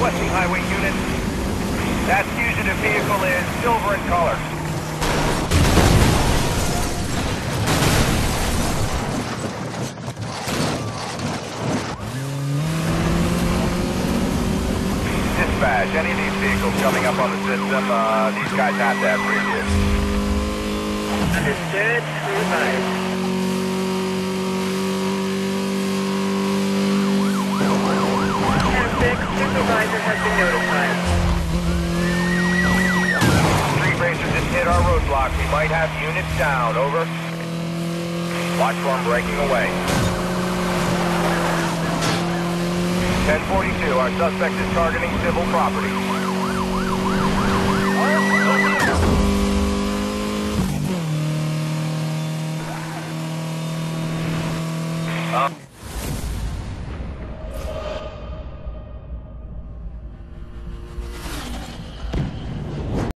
requesting highway unit. That fugitive vehicle is silver in color. Dispatch, any of these vehicles coming up on the system, uh, these guys have to have previous. Understood. Revised. Supervisor has been notified. Street Racer just hit our roadblock. We might have units down. Over. Watch for them breaking away. 1042, our suspect is targeting civil property. Uh